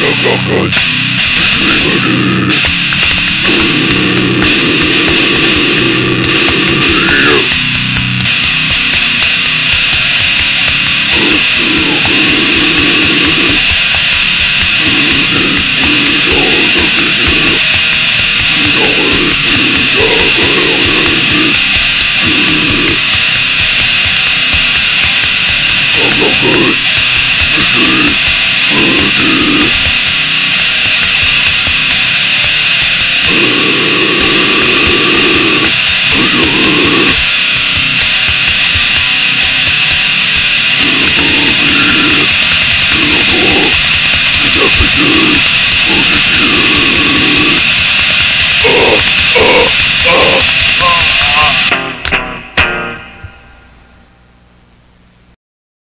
la carcasse. Peter!